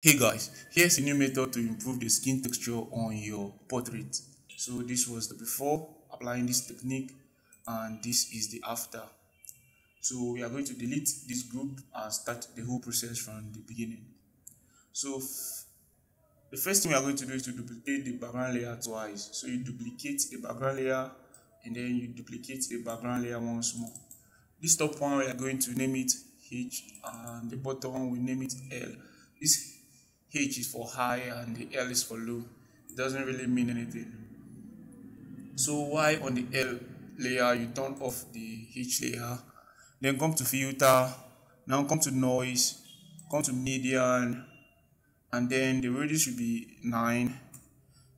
Hey guys, here's a new method to improve the skin texture on your portrait. So this was the before applying this technique and this is the after. So we are going to delete this group and start the whole process from the beginning. So the first thing we are going to do is to duplicate the background layer twice. So you duplicate the background layer and then you duplicate the background layer once more. This top one we are going to name it H and the bottom one we name it L. This H is for high and the L is for low. It doesn't really mean anything. So why on the L layer you turn off the H layer, then come to filter, now come to noise, come to median, and then the radius should be 9,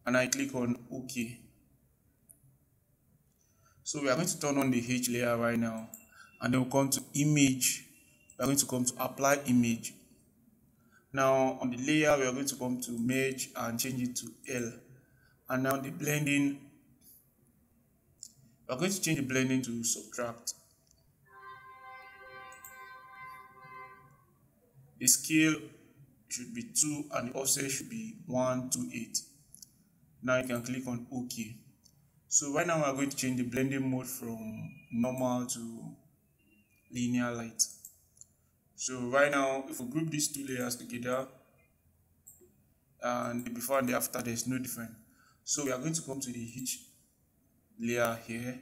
and I click on OK. So we are going to turn on the H layer right now, and then we'll come to image, we are going to come to apply image, now on the layer, we are going to come to merge and change it to L. And now the blending, we are going to change the blending to subtract. The scale should be 2 and the offset should be 128. Now you can click on OK. So right now we are going to change the blending mode from normal to linear light. So right now, if we group these two layers together, and the before and the after, there's no difference. So we are going to come to the H layer here.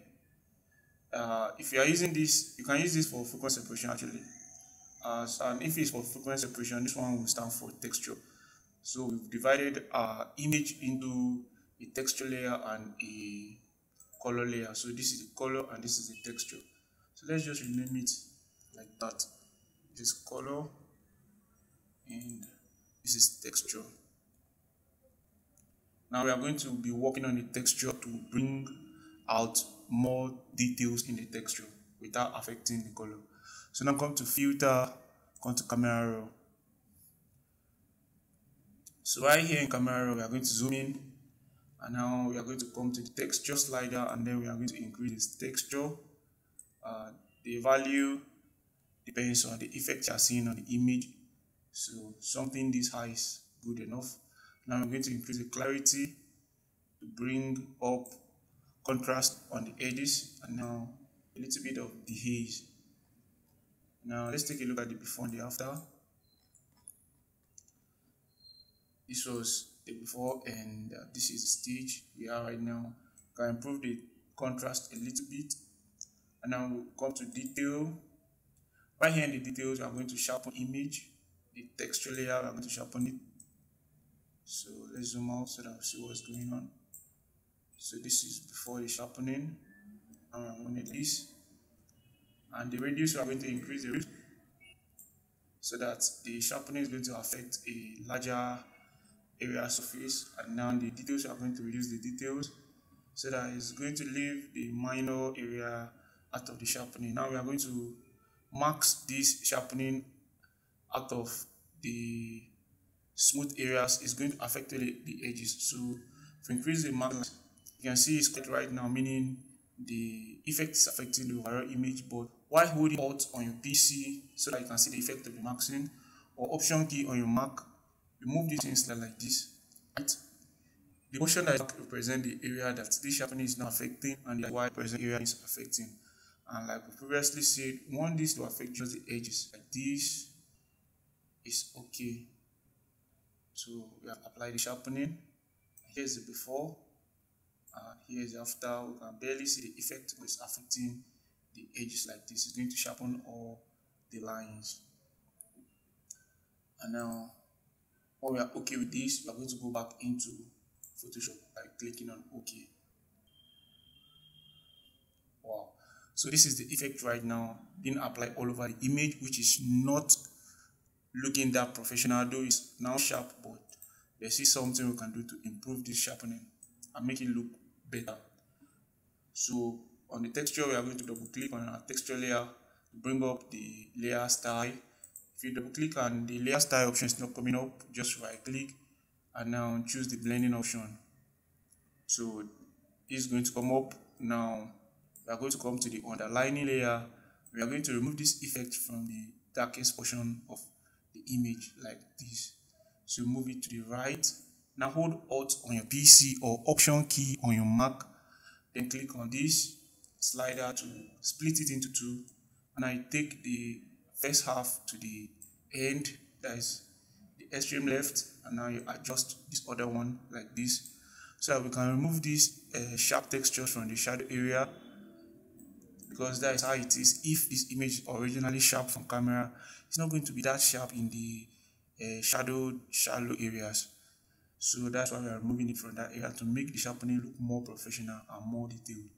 Uh, if you are using this, you can use this for frequency separation actually. Uh, and if it's for frequency separation, this one will stand for texture. So we've divided our image into a texture layer and a color layer. So this is the color and this is the texture. So let's just rename it like that this color and this is texture. Now we are going to be working on the texture to bring out more details in the texture without affecting the color. So now come to filter come to camera raw so right here in camera raw we are going to zoom in and now we are going to come to the texture slider and then we are going to increase this texture uh, the value depends on the effect you are seeing on the image. So something this high is good enough. Now I'm going to increase the clarity to bring up contrast on the edges and now a little bit of the haze. Now let's take a look at the before and the after. This was the before and uh, this is the stage we are right now. Can improve the contrast a little bit and now we'll come to detail Right here in the details, I'm going to sharpen image, the texture layer, I'm going to sharpen it. So let's zoom out so that we see what's going on. So this is before the sharpening. And I'm going to this. And the radius, we are going to increase the radius so that the sharpening is going to affect a larger area surface. And now the details, we are going to reduce the details so that it's going to leave the minor area out of the sharpening. Now we are going to marks this sharpening out of the smooth areas is going to affect the, the edges. So if you increase the mark, you can see it's quite right now, meaning the effect is affecting the overall image. But while holding Alt on your PC so that you can see the effect of the masking, or Option key on your Mac, you move this things like this. Right? The motion that represents the area that this sharpening is not affecting, and the Y present area is affecting. And like we previously said, we want this to affect just the edges. Like this is okay. So we have applied the sharpening. Here's the before. And here's the after. We can barely see the effect, but it's affecting the edges like this. It's going to sharpen all the lines. And now, when we are okay with this, we are going to go back into Photoshop by clicking on OK. So this is the effect right now being applied all over the image, which is not looking that professional, though it's now sharp, but there's still something we can do to improve this sharpening and make it look better. So on the texture, we are going to double click on our texture layer to bring up the layer style. If you double click on the layer style option is not coming up, just right click and now choose the blending option. So it's going to come up now we are going to come to the underlying layer. We are going to remove this effect from the darkest portion of the image like this. So move it to the right. Now hold Alt on your PC or Option key on your Mac. Then click on this slider to split it into two. And I take the first half to the end, that is the extreme left, and now you adjust this other one like this. So that we can remove these uh, sharp textures from the shadow area because that is how it is. If this image originally sharp from camera, it's not going to be that sharp in the uh, shadow shallow areas. So that's why we are removing it from that area to make the sharpening look more professional and more detailed.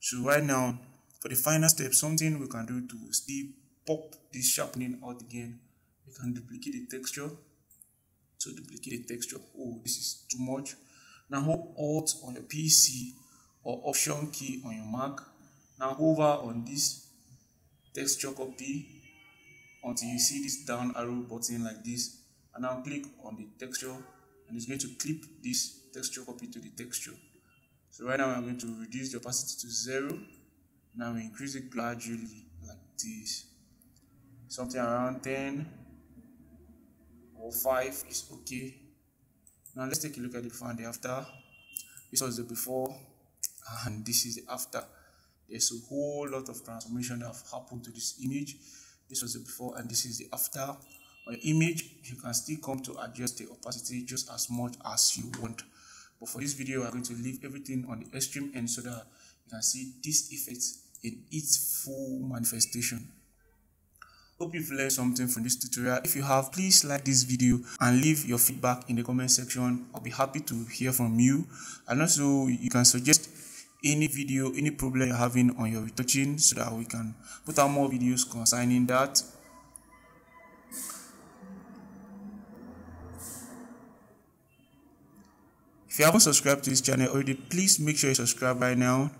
So right now, for the final step, something we can do to still pop this sharpening out again, we can duplicate the texture. So duplicate the texture. Oh, this is too much. Now hold Alt on your PC or Option key on your Mac. Now hover on this texture copy until you see this down arrow button like this and now click on the texture and it's going to clip this texture copy to the texture. So right now I'm going to reduce the opacity to zero. Now we increase it gradually like this. Something around 10 or 5 is okay. Now let's take a look at the before and the after. This was the before and this is the after. There's a whole lot of transformation that have happened to this image. This was the before and this is the after. Image, you can still come to adjust the opacity just as much as you want. But for this video, I'm going to leave everything on the extreme end so that you can see this effect in its full manifestation. Hope you've learned something from this tutorial. If you have, please like this video and leave your feedback in the comment section. I'll be happy to hear from you. And also, you can suggest any video, any problem you're having on your retouching so that we can put out more videos concerning that. If you haven't subscribed to this channel already, please make sure you subscribe right now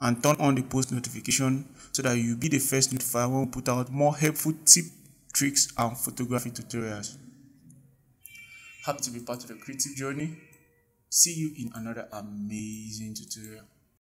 and turn on the post notification so that you'll be the first notified when we put out more helpful tips, tricks, and photography tutorials. Happy to be part of the creative journey. See you in another amazing tutorial.